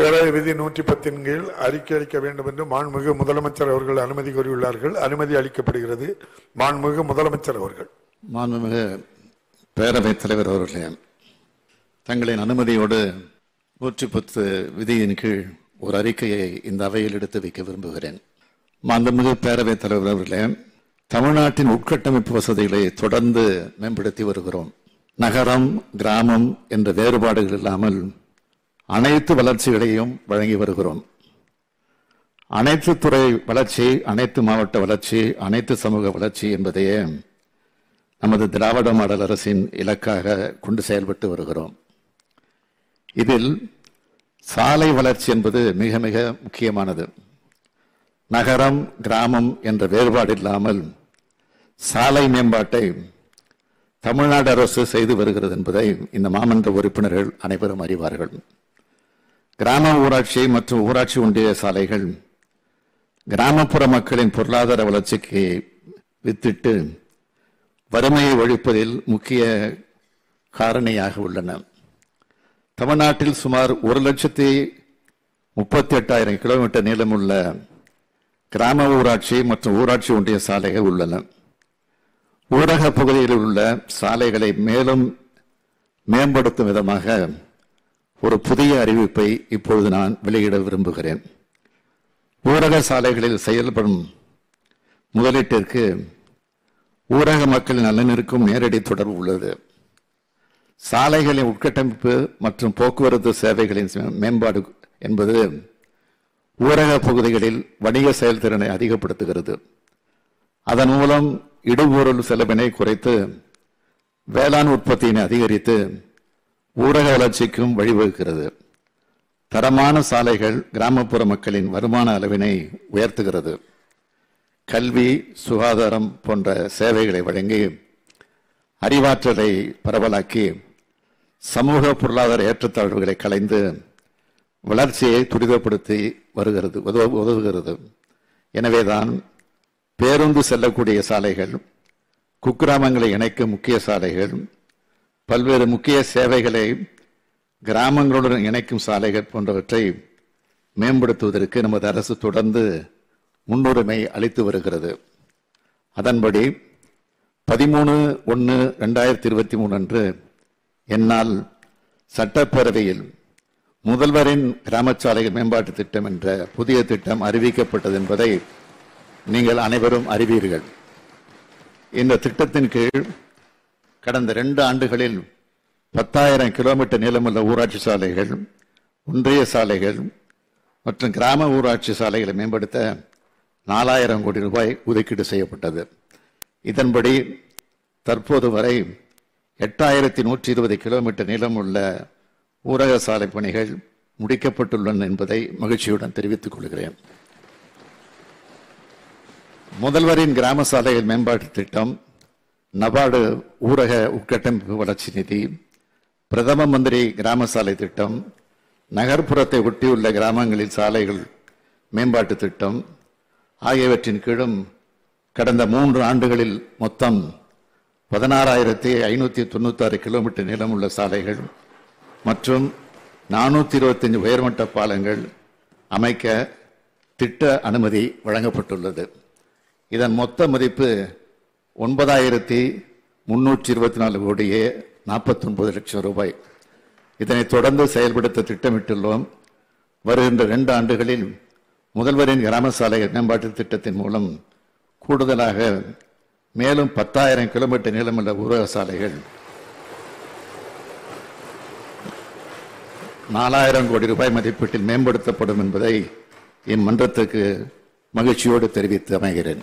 பேரவை விதி நூற்றி பத்தின் கீழ் அறிக்கை அளிக்க வேண்டும் என்று மாண்புமிகு முதலமைச்சர் அவர்கள் அனுமதி கோரியுள்ளார்கள். அனுமதி அளிக்கப்படுகிறது. மாண்புமிகு முதலமைச்சர் அவர்கள். மாண்புமிகு பேரவைத் தலைவர் அவர்களே தங்களின் அனுமதியோடு நூற்றி பத்து விதியின் கீழ் ஒரு அறிக்கையை இந்த அவையில் எடுத்து வைக்க விரும்புகிறேன். மாண்புமிகு பேரவைத் தலைவர் அவர்களே தமிழ்நாட்டின் உட்கட்டமைப்பு வசதிகளை தொடர்ந்து மேம்படுத்தி வருகிறோம். நகரம் கிராமம் என்ற வேறுபாடுகள் இல்லாமல் அனைத்து வளர்ச்சிகளையும் வழங்கி வருகிறோம். அனைத்து துறை வளர்ச்சி அனைத்து மாவட்ட வளர்ச்சி அனைத்து சமூக வளர்ச்சி என்பதையே நமது திராவிட மாடல் அரசின் இலக்காக கொண்டு செயல்பட்டு வருகிறோம். இதில் சாலை வளர்ச்சி என்பது மிக மிக முக்கியமானது. நகரம் கிராமம் என்ற வேறுபாடு இல்லாமல் சாலை மேம்பாட்டை தமிழ்நாடு அரசு செய்து வருகிறது என்பதை இந்த மாமன்ற உறுப்பினர்கள் அனைவரும் அறிவார்கள். கிராம ஊராட்சி மற்றும் ஊராட்சி ஒன்றிய சாலைகள் கிராமப்புற மக்களின் பொருளாதார வளர்ச்சிக்கு வித்திட்டு வறுமையை ஒழிப்பதில் முக்கிய காரணியாக உள்ளன. தமிழ்நாட்டில் சுமார் ஒரு லட்சத்தி முப்பத்தி எட்டாயிரம் கிலோமீட்டர் நீளமுள்ள கிராம ஊராட்சி மற்றும் ஊராட்சி ஒன்றிய சாலைகள் உள்ளன. ஊரக பகுதியில் உள்ள சாலைகளை மேலும் மேம்படுத்தும் விதமாக ஒரு புதிய அறிவிப்பை இப்பொழுது நான் வெளியிட விரும்புகிறேன். ஊரக சாலைகளில் செயல்படும் முதலீட்டிற்கு ஊரக மக்கள் நலனிற்கும் நேரடி தொடர்பு உள்ளது. சாலைகளின் உட்கட்டமைப்பு மற்றும் போக்குவரத்து சேவைகளின் மேம்பாடு என்பது ஊரக பகுதிகளில் வணிக செயல்திறனை அதிகப்படுத்துகிறது. அதன் மூலம் இடுபொருள் செலவினை குறைத்து வேளாண் உற்பத்தியினை அதிகரித்து ஊரக வளர்ச்சிக்கும் வழிவகுக்கிறது. தரமான சாலைகள் கிராமப்புற மக்களின் வருமான அளவினை உயர்த்துகிறது. கல்வி சுகாதாரம் போன்ற சேவைகளை வழங்கி அறிவாற்றலை பரவலாக்கி சமூக பொருளாதார ஏற்றத்தாழ்வுகளை களைந்து வளர்ச்சியை துரிதப்படுத்தி வருகிறது உதவு உதவுகிறது. எனவேதான் பேருந்து செல்லக்கூடிய சாலைகள் குக்கிராமங்களை இணைக்கும் முக்கிய சாலைகள் பல்வேறு முக்கிய சேவைகளை கிராமங்களுடன் இணைக்கும் சாலைகள் போன்றவற்றை மேம்படுத்துவதற்கு நமது அரசு தொடர்ந்து முன்னுரிமை அளித்து வருகிறது. அதன்படி பதிமூணு ஒன்று ரெண்டாயிரத்தி இருபத்தி மூணு அன்று என்னால் சட்டப்பேரவையில் முதல்வரின் கிராமச்சாலைகள் மேம்பாட்டு திட்டம் என்ற புதிய திட்டம் அறிவிக்கப்பட்டது என்பதை நீங்கள் அனைவரும் அறிவீர்கள். இந்த திட்டத்தின் கீழ் கடந்த ரெண்டு ஆண்டுகளில் பத்தாயிரம் கிலோமீட்டர் நீளமுள்ள ஊராட்சி சாலைகள் ஒன்றிய சாலைகள் மற்றும் கிராம ஊராட்சி சாலைகளை மேம்படுத்த நாலாயிரம் கோடி ரூபாய் ஒதுக்கீடு செய்யப்பட்டது. இதன்படி தற்போது வரை எட்டாயிரத்தி நூற்றி இருபது கிலோமீட்டர் நீளம் உள்ள ஊரக சாலை பணிகள் முடிக்கப்பட்டுள்ளன என்பதை மகிழ்ச்சியுடன் தெரிவித்துக் கொள்கிறேன். முதல்வரின் கிராம சாலைகள் மேம்பாட்டு திட்டம் நபார்டு ஊரக உட்கட்டமைப்பு வளர்ச்சி நிதி பிரதம மந்திரி கிராம சாலை திட்டம் நகர்ப்புறத்தை ஒட்டியுள்ள கிராமங்களில் சாலைகள் மேம்பாட்டு திட்டம் ஆகியவற்றின் கீழும் கடந்த மூன்று ஆண்டுகளில் மொத்தம் பதினாறாயிரத்தி ஐநூற்றி தொண்ணூத்தாறு கிலோமீட்டர் நீளமுள்ள சாலைகள் மற்றும் நானூற்றி இருபத்தஞ்சு உயர்மட்ட பாலங்கள் அமைக்க திட்ட அனுமதி வழங்கப்பட்டுள்ளது. இதன் மொத்த மதிப்பு ஒன்பதாயிரத்தி முன்னூற்றி இருபத்தி நாலு கோடியே நாற்பத்தொன்பது லட்சம் ரூபாய். இதனை தொடர்ந்து செயல்படுத்த திட்டமிட்டுள்ளோம். வருகின்ற ரெண்டு ஆண்டுகளில் முதல்வரின் கிராம சாலை மேம்பாட்டு திட்டத்தின் மூலம் கூடுதலாக மேலும் பத்தாயிரம் கிலோமீட்டர் நீளமுள்ள ஊரக சாலைகள் நாலாயிரம் கோடி ரூபாய் மதிப்பீட்டில் மேம்படுத்தப்படும் என்பதை இம்மன்றத்துக்கு மகிழ்ச்சியோடு தெரிவித்து அமைகிறேன்.